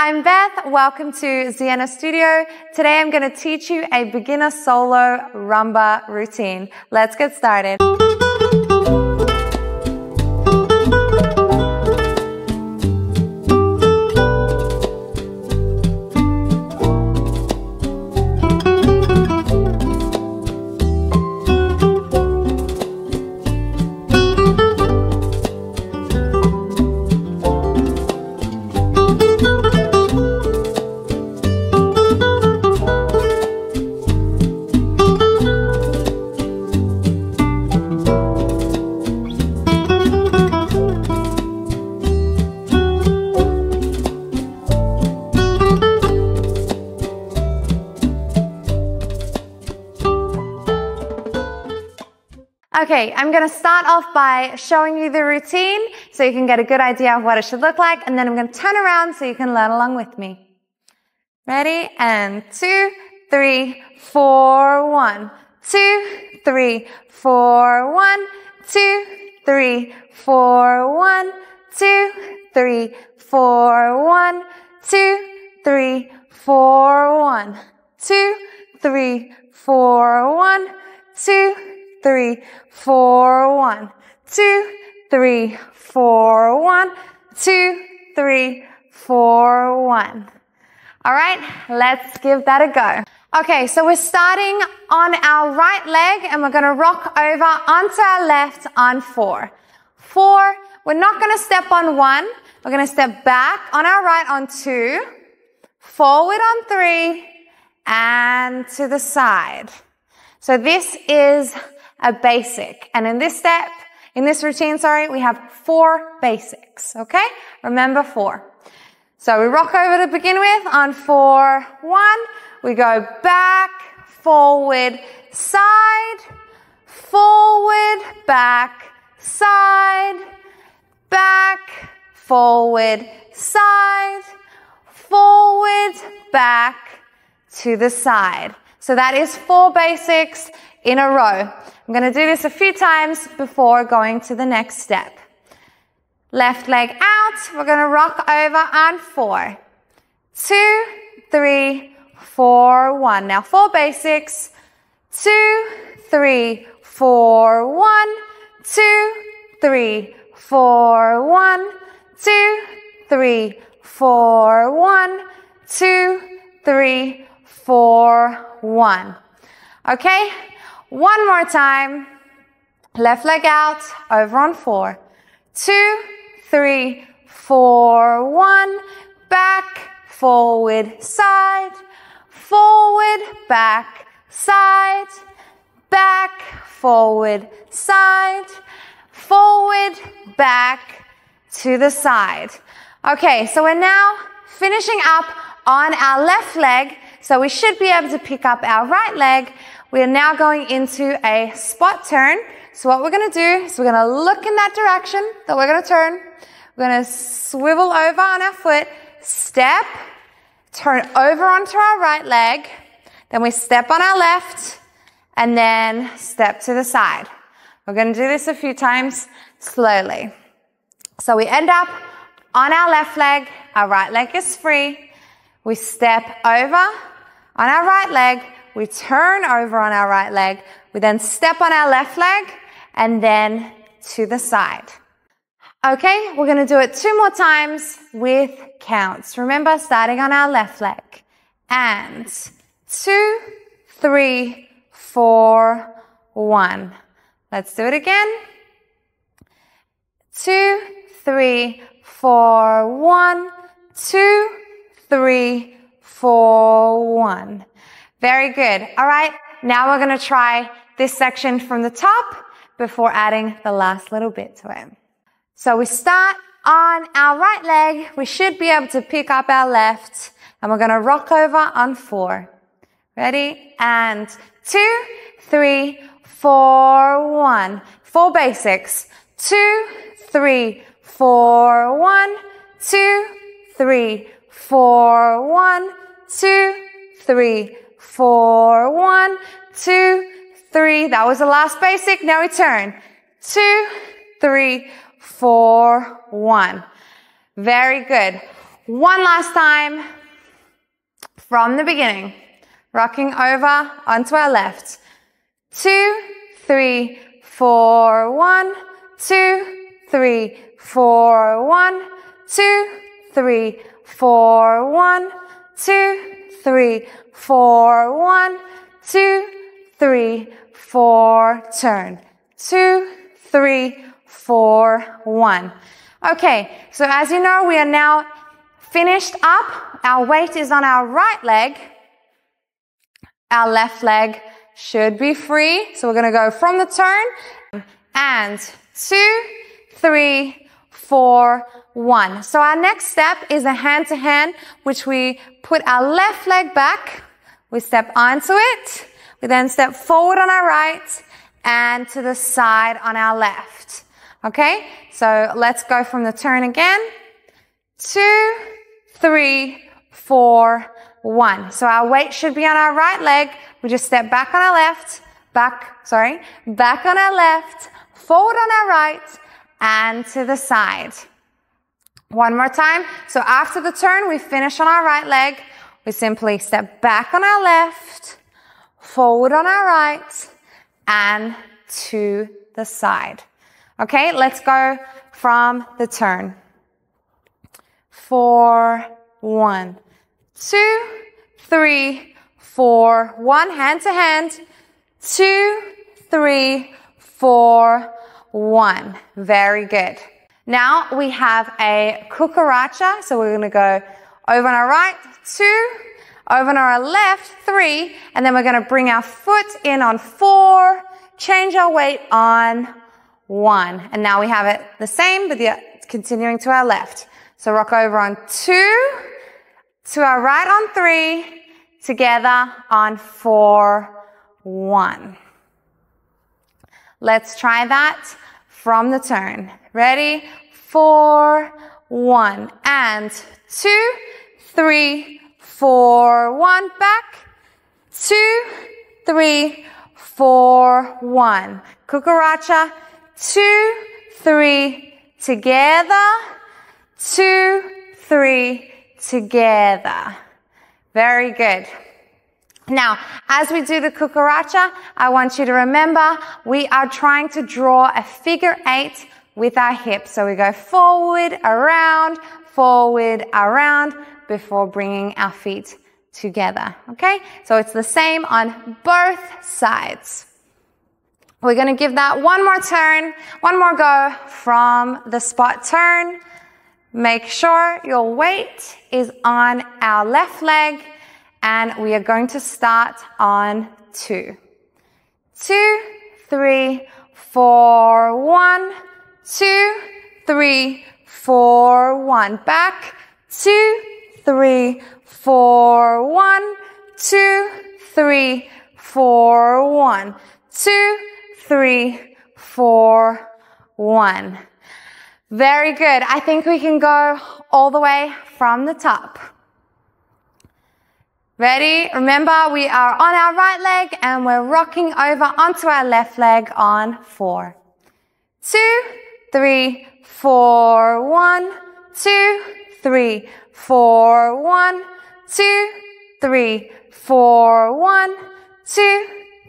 I'm Beth. Welcome to Zienna Studio. Today I'm going to teach you a beginner solo rumba routine. Let's get started. Okay, I'm going to start off by showing you the routine so you can get a good idea of what it should look like. And then I'm going to turn around so you can learn along with me. Ready? And two, three, four, one, two, three, four, one, two, three, four, one, two, three, four, one, two, three, four, one, two, three, four, one, two, three, four, one, two, three, four, one, two, three, four, one. All right, let's give that a go. Okay, so we're starting on our right leg and we're gonna rock over onto our left on four. Four, we're not gonna step on one, we're gonna step back on our right on two, forward on three, and to the side. So this is a basic. And in this step, in this routine, sorry, we have four basics, okay? Remember four. So we rock over to begin with on four, one. We go back, forward, side, forward, back, side, back, forward, side, forward, back, to the side. So that is four basics in a row. I'm going to do this a few times before going to the next step. Left leg out. We're going to rock over on four, two, three, four, one. Now four basics. Two, three, four, one, two, three, four, one, two, three, four, one, two, three, four, one. Okay? One more time. Left leg out, over on four. Two, three, four, one. Back, forward, side. Forward, back, side. Back, forward, side. Forward, back, to the side. Okay, so we're now finishing up on our left leg. So we should be able to pick up our right leg we are now going into a spot turn. So what we're going to do is we're going to look in that direction that we're going to turn. We're going to swivel over on our foot, step, turn over onto our right leg. Then we step on our left and then step to the side. We're going to do this a few times slowly. So we end up on our left leg. Our right leg is free. We step over on our right leg we turn over on our right leg. We then step on our left leg and then to the side. Okay, we're going to do it two more times with counts. Remember, starting on our left leg. And two, three, four, one. Let's do it again. Two, three, four, one, two, three, four, one. Very good. All right. Now we're going to try this section from the top before adding the last little bit to it. So we start on our right leg. We should be able to pick up our left and we're going to rock over on four. Ready? And two, three, four, one. Four basics. Two, three, four, one, two, three, four, one, two, three, four, one, two, three. That was the last basic. Now we turn. Two, three, four, one. Very good. One last time from the beginning. Rocking over onto our left. Two, three, four, one, two, three, four, one, two, three, four, one, two, three, four, one, two, three, four, turn. Two, three, four, one. Okay, so as you know, we are now finished up. Our weight is on our right leg. Our left leg should be free. So we're going to go from the turn and two, three, four, one. So our next step is a hand to hand, which we put our left leg back. We step onto it. We then step forward on our right and to the side on our left. Okay? So let's go from the turn again. Two, three, four, one. So our weight should be on our right leg. We just step back on our left, back, sorry, back on our left, forward on our right, and to the side. One more time. So after the turn, we finish on our right leg. We simply step back on our left, forward on our right, and to the side. Okay, let's go from the turn. Four, one, two, three, four, one, hand to hand, two, three, four, one. Very good. Now we have a cucaracha. So we're going to go over on our right, two, over on our left, three, and then we're going to bring our foot in on four, change our weight on one. And now we have it the same, but the, continuing to our left. So rock over on two, to our right on three, together on four, one. Let's try that from the turn. Ready? Four, one, and two, three, four, one, back, two, three, four, one. Cucaracha, two, three, together, two, three, together. Very good. Now, as we do the cucaracha, I want you to remember we are trying to draw a figure eight with our hips. So we go forward, around, forward, around before bringing our feet together. Okay? So it's the same on both sides. We're going to give that one more turn, one more go from the spot turn. Make sure your weight is on our left leg and we are going to start on two. Two, three, four, one, two, three, four, one. Back, two, three, four, one, two, three, four, one, two, three, four, one. Very good. I think we can go all the way from the top. Ready? Remember, we are on our right leg and we're rocking over onto our left leg on four, two, three, four, one, two, three, four, one, two, three, four, one, two,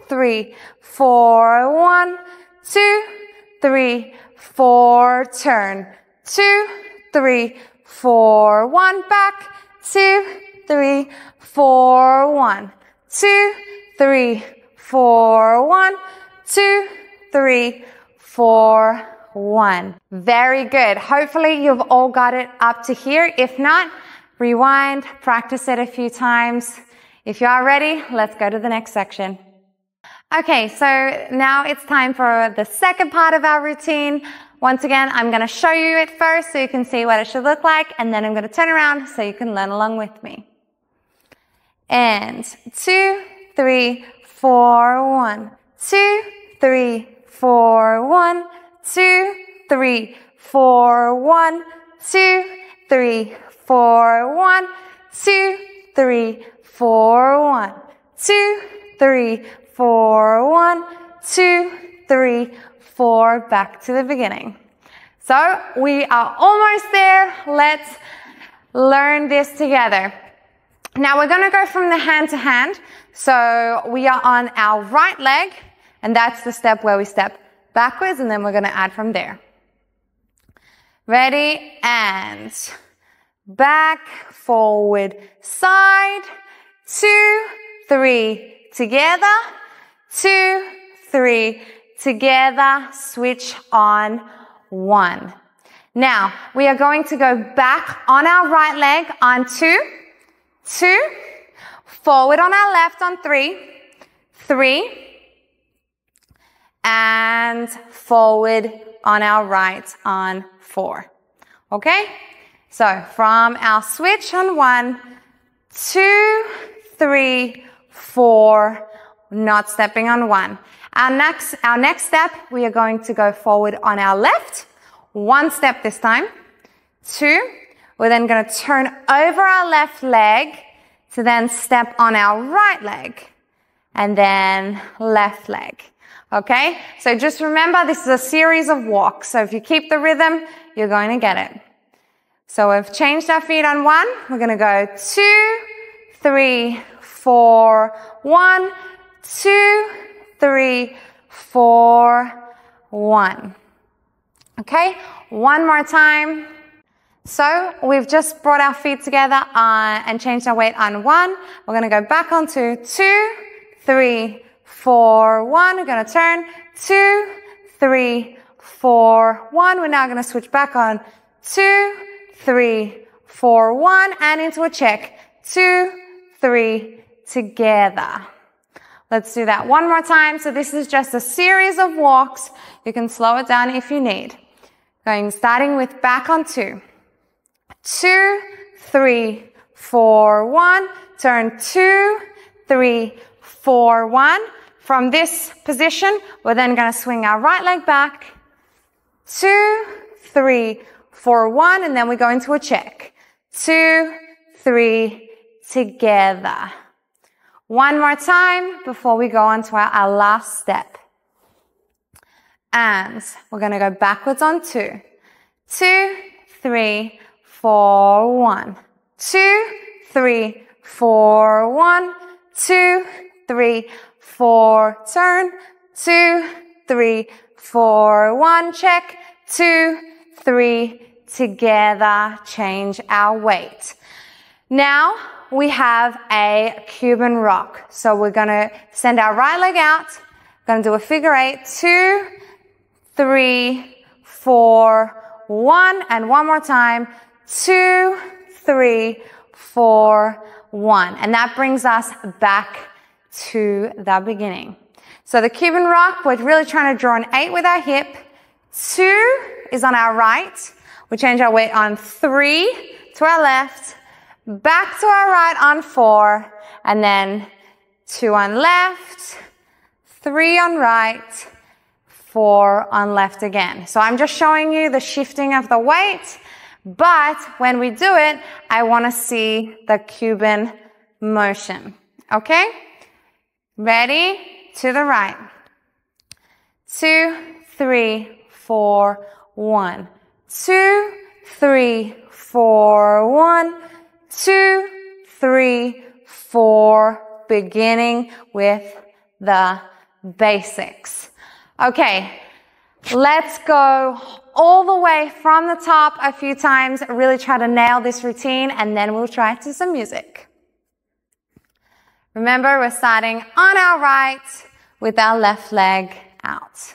three, four, one, two, three, four, turn, two, three, four, one, back, two, three, four, one, two, three, four, one, two, three, four, one. Very good. Hopefully you've all got it up to here. If not, rewind, practice it a few times. If you are ready, let's go to the next section. Okay, so now it's time for the second part of our routine. Once again, I'm going to show you it first so you can see what it should look like, and then I'm going to turn around so you can learn along with me. And two, three, four, one, two, three, four, one, two, three, four, one, two, three, four, one, two, three, four, one, two, three, four, one, two, three, four, back to the beginning. So we are almost there. Let's learn this together. Now we're going to go from the hand to hand. So we are on our right leg, and that's the step where we step backwards, and then we're going to add from there. Ready? And back, forward, side, two, three, together, two, three, together, switch on, one. Now, we are going to go back on our right leg on two, two, forward on our left on three, three, and forward on our right on four. Okay? So from our switch on one, two, three, four, not stepping on one. Our next, our next step, we are going to go forward on our left, one step this time, two, we're then going to turn over our left leg to then step on our right leg and then left leg. Okay? So just remember this is a series of walks. So if you keep the rhythm, you're going to get it. So we've changed our feet on one. We're going to go two, three, four, one, two, three, four, one. Okay? One more time. So we've just brought our feet together uh, and changed our weight on one. We're going to go back on two, three, four, one. We're going to turn two, three, four, one. We're now going to switch back on two, three, four, one, and into a check. Two, three, together. Let's do that one more time. So this is just a series of walks. You can slow it down if you need. Going, starting with back on two. Two, three, four, one. Turn two, three, four, one. From this position, we're then going to swing our right leg back. Two, three, four, one, and then we go into a check. Two, three, together. One more time before we go on to our, our last step. And we're going to go backwards on two. Two, three, four, one. Two, three, four, one. Two, three, four, turn. Two, three, four, one. Check. Two, three, together. Change our weight. Now we have a Cuban rock. So we're going to send our right leg out. Going to do a figure eight. Two, three, four, one, and one more time. Two, three, four, one. And that brings us back to the beginning. So the Cuban rock, we're really trying to draw an eight with our hip. Two is on our right. We change our weight on three to our left, back to our right on four, and then two on left, three on right, four on left again. So I'm just showing you the shifting of the weight, but when we do it, I want to see the Cuban motion. Okay? Ready? To the right. Two, three, four, one. Two, three, four, one. Two, three, four. Beginning with the basics. Okay, let's go all the way from the top a few times. Really try to nail this routine and then we'll try to some music. Remember, we're starting on our right with our left leg out.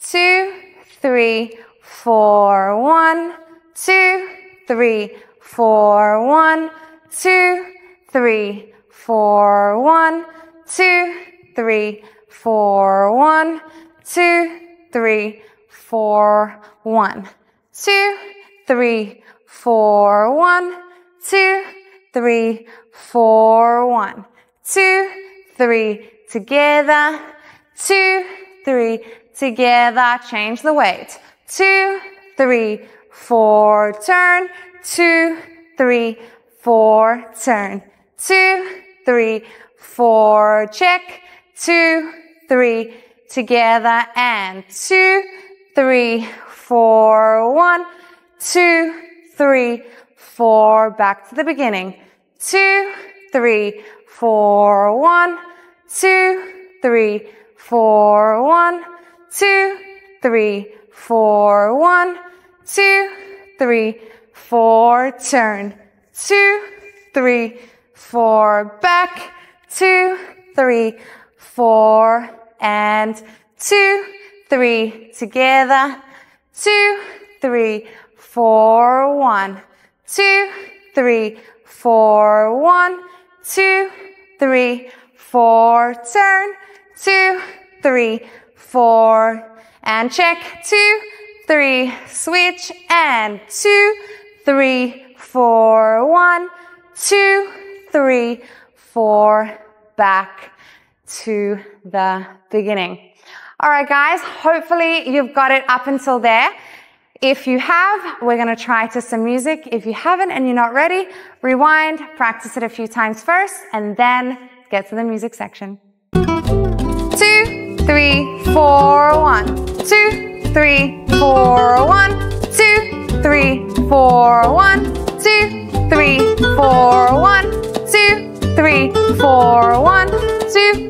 Two, three, four, one, two, three, four, one, two, three, four, one, two, three, four, one, two, three, four, one, two, three, four, one, two, three, four, one, two, three, together, two, three, together, change the weight, two, three, four, turn, two, three, four, turn, two, three, four, check, two, three, together, and two, three, four, one, two, three, four, back to the beginning. Two, three, four, one, two, three, four, one, two, three, four, one, two, three, four, turn, two, three, four, back, two, three, four, and two, three, together, two, three, four, one, two, three, four, one, two, three, four, turn, two, three, four, and check, two, three, switch, and two, three, four, one, two, three, four, back to the beginning. All right, guys, hopefully you've got it up until there. If you have, we're going to try to some music. If you haven't and you're not ready, rewind, practice it a few times first, and then get to the music section. Two, three, four, one. Two, three, four, one. Two, three, four, one. Two, three, four, one. Two, three, four, one. Two,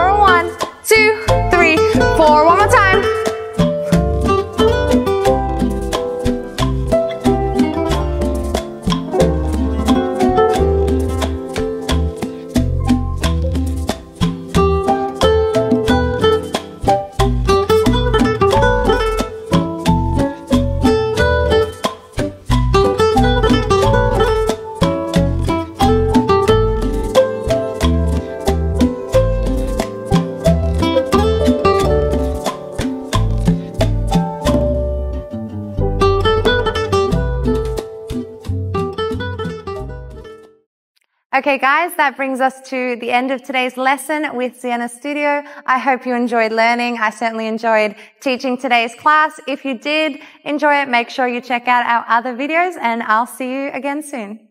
Okay, guys, that brings us to the end of today's lesson with Zienna Studio. I hope you enjoyed learning. I certainly enjoyed teaching today's class. If you did enjoy it, make sure you check out our other videos and I'll see you again soon.